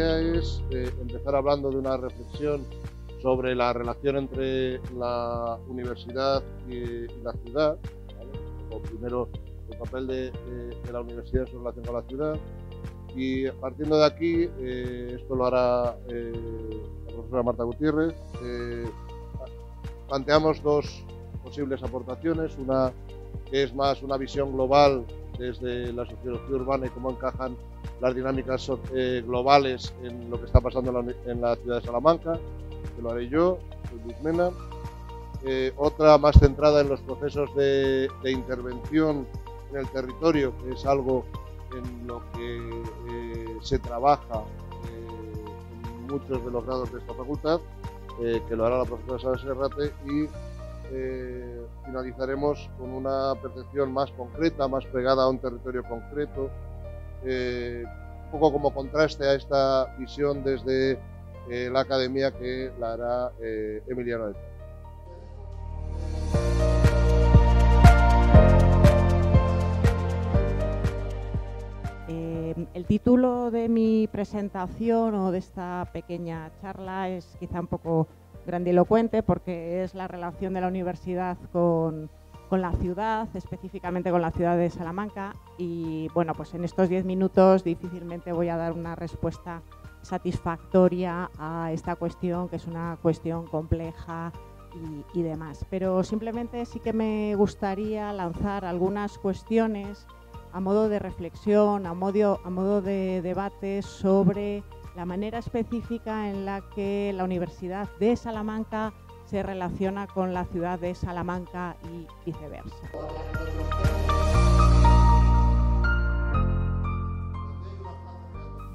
empezar hablando de una reflexión sobre la relación entre la universidad y, la ciudad. O primero, el papel de, la universidad en relación con la ciudad. Y partiendo de aquí, eh, esto lo hará eh, la profesora Marta Gutiérrez, eh, planteamos dos posibles aportaciones. Una que es más una visión global desde la sociología urbana y cómo encajan las dinámicas globales en lo que está pasando en la, ciudad de Salamanca, que lo haré yo, Luis Mena. otra más centrada en los procesos de, de intervención en el territorio, que es algo en lo que eh, se trabaja eh, en muchos de los grados de esta facultad, eh, que lo hará la profesora Sara Serrate, y finalizaremos con una percepción más concreta, más pegada a un territorio concreto, un poco como contraste a esta visión desde la academia que la hará Emiliano de El título de mi presentación o de esta pequeña charla es quizá un poco grandilocuente porque es la relación de la universidad con, la ciudad, específicamente con la ciudad de Salamanca. Y bueno, pues en estos diez minutos difícilmente voy a dar una respuesta satisfactoria a esta cuestión, que es una cuestión compleja y demás. Pero simplemente sí que me gustaría lanzar algunas cuestiones a modo de reflexión, a modo, a modo de debate sobre la manera específica en la que la Universidad de Salamanca se relaciona con la ciudad de Salamanca y viceversa.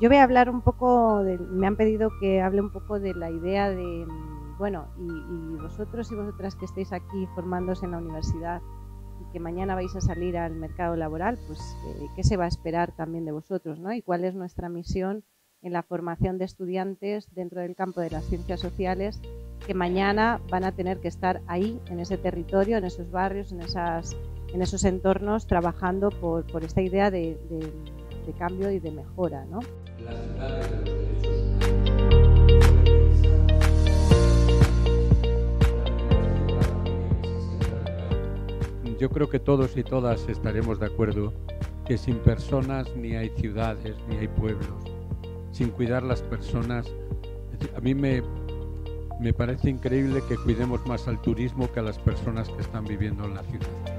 Yo voy a hablar un poco, me han pedido que hable un poco de la idea de, bueno, y, y vosotros y vosotras que estéis aquí formándose en la universidad, que mañana vais a salir al mercado laboral, pues eh, qué se va a esperar también de vosotros, ¿no? Y cuál es nuestra misión en la formación de estudiantes dentro del campo de las ciencias sociales que mañana van a tener que estar ahí, en ese territorio, en esos barrios, en, esas, en esos entornos, trabajando por, por esta idea de, de, cambio y de mejora, ¿no? yo creo que todos y todas estaremos de acuerdo que sin personas ni hay ciudades, ni hay pueblos. Sin cuidar las personas, a mí me, me parece increíble que cuidemos más al turismo que a las personas que están viviendo en la ciudad.